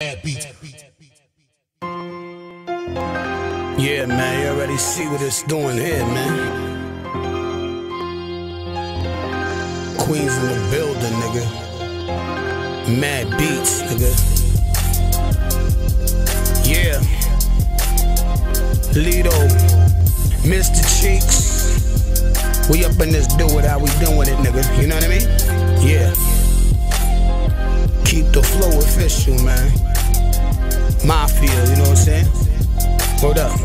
Yeah, man, you already see what it's doing here, man. Queens in the building, nigga. Mad beats, nigga. Yeah. Leto, Mr. Cheeks. We up in this do it how we doing it, nigga. You know what I mean? Mafia, you know what I'm saying? Hold up.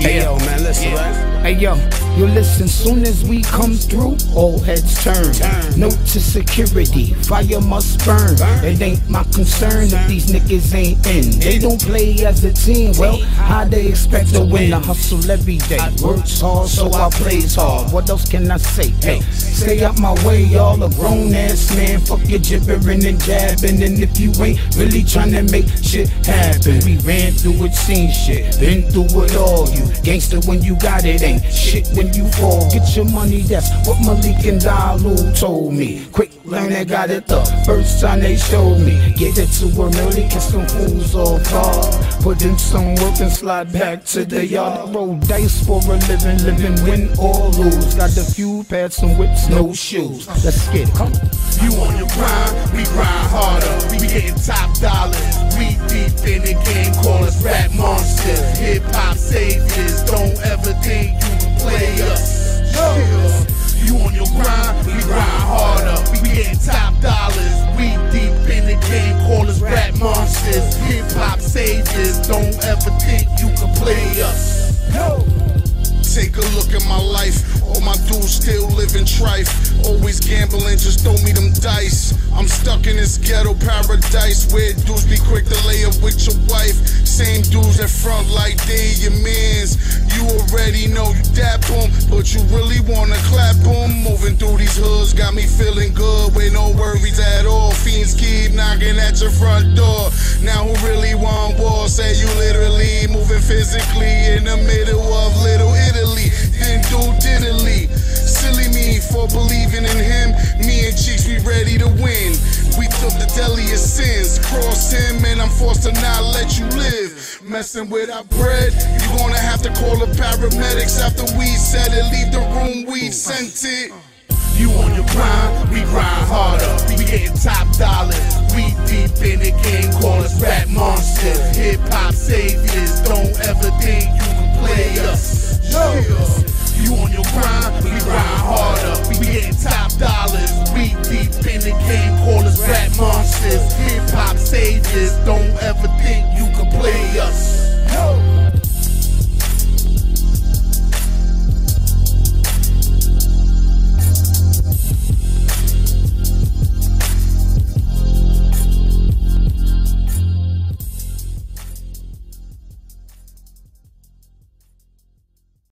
Hey yo, man, listen, yeah. right? Hey yo, you listen, soon as we come through, all heads turn. turn. Note to security, fire must burn. burn. It ain't my concern if these niggas ain't in. They don't play as a team, well, how they expect to win? I hustle every day, works hard, so I plays hard. What else can I say? Hey, stay out my way, y'all a grown ass man. Fuck your gibbering and jabbing. And if you ain't really trying to make shit happen, we ran through it, seen shit, been through it all. You gangster when you got it, ain't shit when you fall. Get your money, that's what Malik and Dalu told me. Quick learn they got it the first time they showed me. Get it to a million, get some fools off guard. Put in some work and slide back to the yard. Roll dice for a living, living win or lose. Got the few pads and whips, no shoes. Let's get it, come. You on your grind don't ever think you can play us. Take a look at my life. All my dudes still living trife. Always gambling, just throw me them dice. I'm stuck in this ghetto paradise where dudes be quick to lay up with your wife. Same dudes that front like they your mans. You already know you dap them, but you really wanna clap them. Moving through these hoods got me feeling good with no worries at all. Fiends keep knocking at your front door. Now who really want war? Say you literally moving physically in the middle of Little Italy. Then do diddly. Silly me for believing in him. Me and Cheeks, we ready to win. We took the deadliest sins, cross him, and I'm forced to not let you live. Messing with our bread, you gonna have to call the paramedics after we said it. Leave the room, we sent it. You on your grind, we grind harder. We getting top dollars. Monsters. Hip hop sages don't